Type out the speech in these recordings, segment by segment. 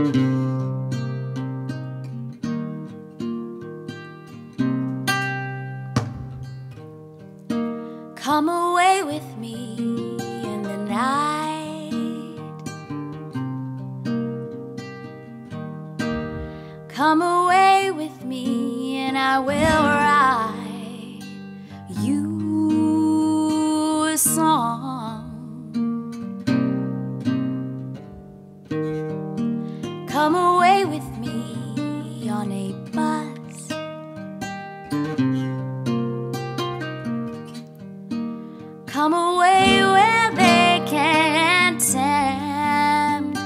Come away with me in the night. Come away with me and I will ride. Come away with me on a bus. Come away where they can't tempt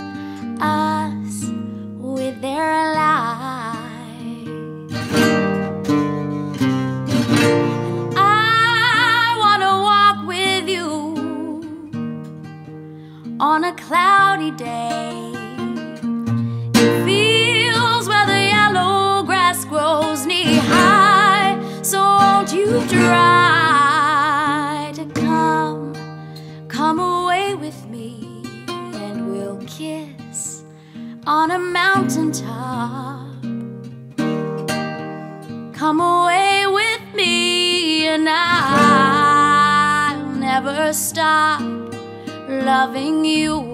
us with their lies. I wanna walk with you on a cloudy day. Fields where the yellow grass grows knee high. So won't you try to come, come away with me, and we'll kiss on a mountaintop. Come away with me, and I'll never stop loving you.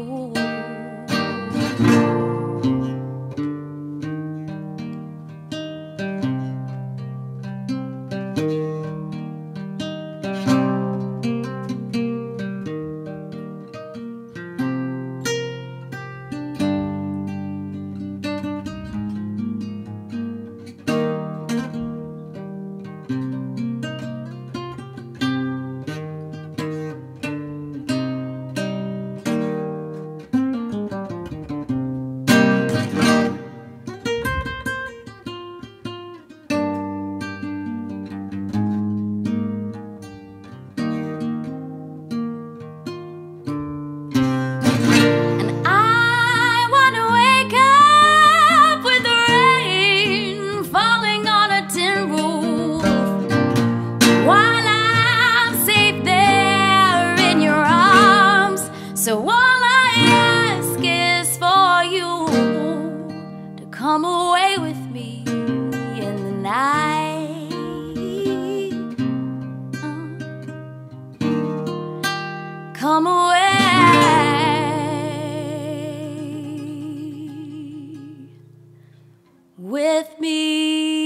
So all I ask is for you to come away with me in the night. Uh, come away with me.